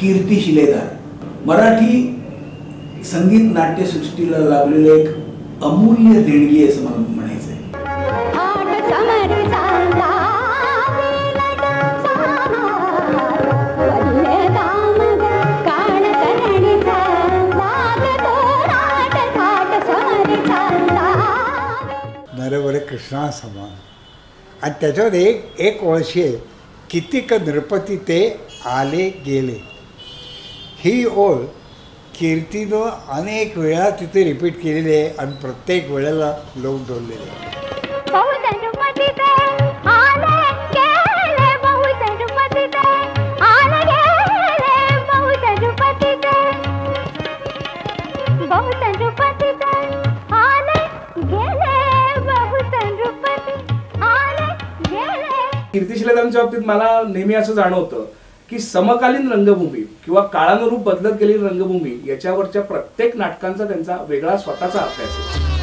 कीर्ती शिलेदार. मराठी संगीत नाट्यसृष्टीला लाभलेलं एक अमूल्य देणगी असं मला कृष्णा समान. आणि त्याच्यावर एक एक ओळशी आहे. कितीक नृपती ते आले गेले. ही ओळ कीर्तीनं अनेक वेळा तिथे रिपीट केलेली आहे आणि प्रत्येक वेळेला लोक डोललेले आहे कीर्तिशिलेदांच्या बाबतीत मला नेहमी असं जाणवतं की समकालीन रंगभूमी किंवा काळानुरूप बदलत गेलेली रंगभूमी याच्यावरच्या प्रत्येक नाटकांचा त्यांचा वेगळा स्वतःचा अभ्यास आहे.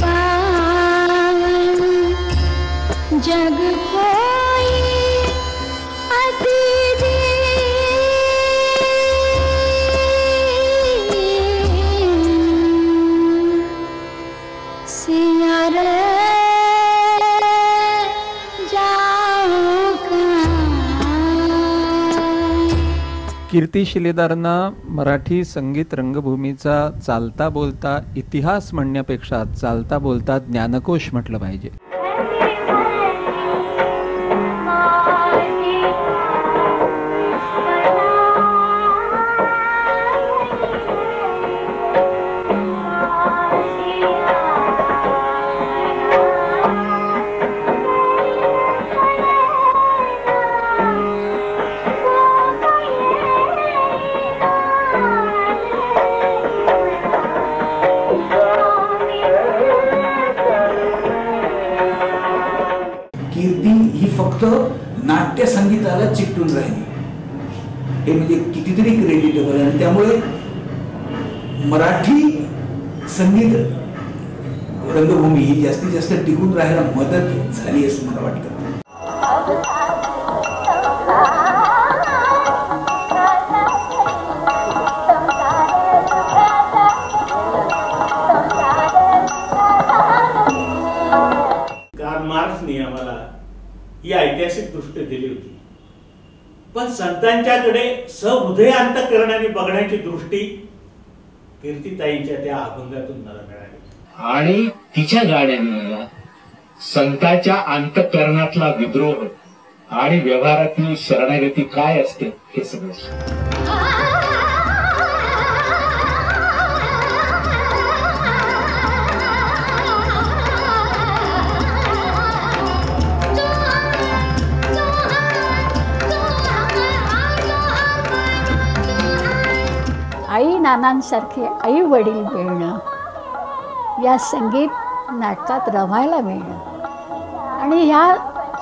पावन जग को कीर्ती शिलेदारांना मराठी संगीत रंगभूमीचा चालता बोलता इतिहास म्हणण्यापेक्षा चालता बोलता ज्ञानकोश म्हटलं पाहिजे. फक्त नाट्य संगीताला चिकटून राहिली. हे म्हणजे कितीतरी क्रेडिटेबल आहे. आणि त्यामुळे मराठी संगीत रंगभूमी ही जास्तीत जास्त टिकून राहायला मदत झाली असं मला वाटतं. ही ऐतिहासिक दृष्टी दिली होती. पण संतांच्याकडे सहृदयांतकरणाने बघण्याची दृष्टी कीर्तिताईंच्या त्या अभंगातून मला मिळाली. आणि तिच्या गाण्यानं संतांच्या अंतकरणातला विद्रोह आणि व्यवहारातली शरणागती काय असते हे समजलं आई नानांसारखे आई वडील मिळणं या संगीत नाटकात रमायला मिळणं आणि ह्या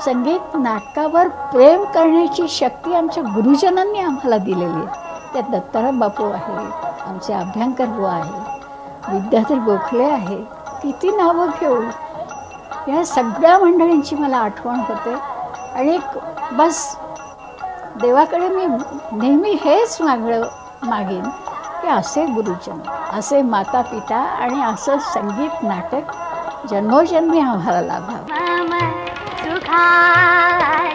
संगीत नाटकावर प्रेम करण्याची शक्ती आमच्या गुरुजनांनी आम्हाला दिलेली आहे. त्यात दत्ताराम बापू आहे आमचे अभ्यंकर बुवा आहे विद्याधर गोखले आहे किती नावं घेऊ या सगळ्या मंडळींची मला आठवण होते. आणि एक बस देवाकडे मी नेहमी हेच मागणं मागेन की असे गुरुजन असे माता पिता आणि असं संगीत नाटक जन्मोजन्मी आम्हाला लाभावं. सुखा